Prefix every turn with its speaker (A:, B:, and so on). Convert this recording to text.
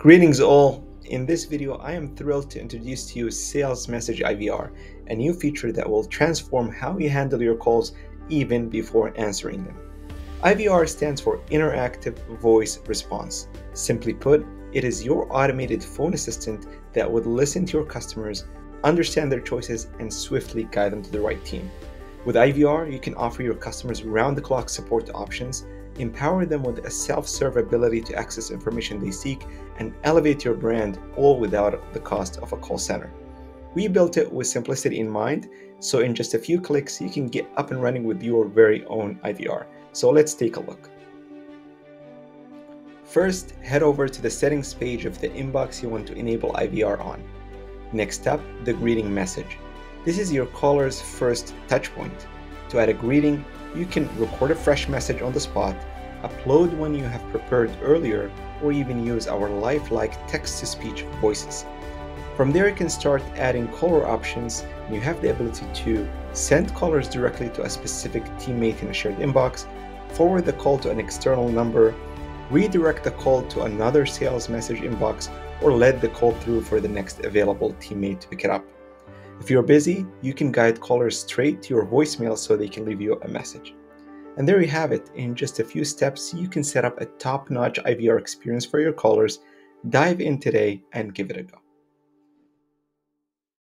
A: Greetings all. In this video, I am thrilled to introduce to you Sales Message IVR, a new feature that will transform how you handle your calls even before answering them. IVR stands for Interactive Voice Response. Simply put, it is your automated phone assistant that would listen to your customers, understand their choices, and swiftly guide them to the right team. With IVR, you can offer your customers round the clock support options empower them with a self serve ability to access information they seek, and elevate your brand all without the cost of a call center. We built it with simplicity in mind, so in just a few clicks, you can get up and running with your very own IVR. So let's take a look. First, head over to the settings page of the inbox you want to enable IVR on. Next up, the greeting message. This is your caller's first touchpoint. To add a greeting, you can record a fresh message on the spot, upload one you have prepared earlier, or even use our lifelike text to speech voices. From there, you can start adding caller options, and you have the ability to send callers directly to a specific teammate in a shared inbox, forward the call to an external number, redirect the call to another sales message inbox, or let the call through for the next available teammate to pick it up. If you're busy, you can guide callers straight to your voicemail so they can leave you a message. And there you have it. In just a few steps, you can set up a top notch IVR experience for your callers. Dive in today and give it a go.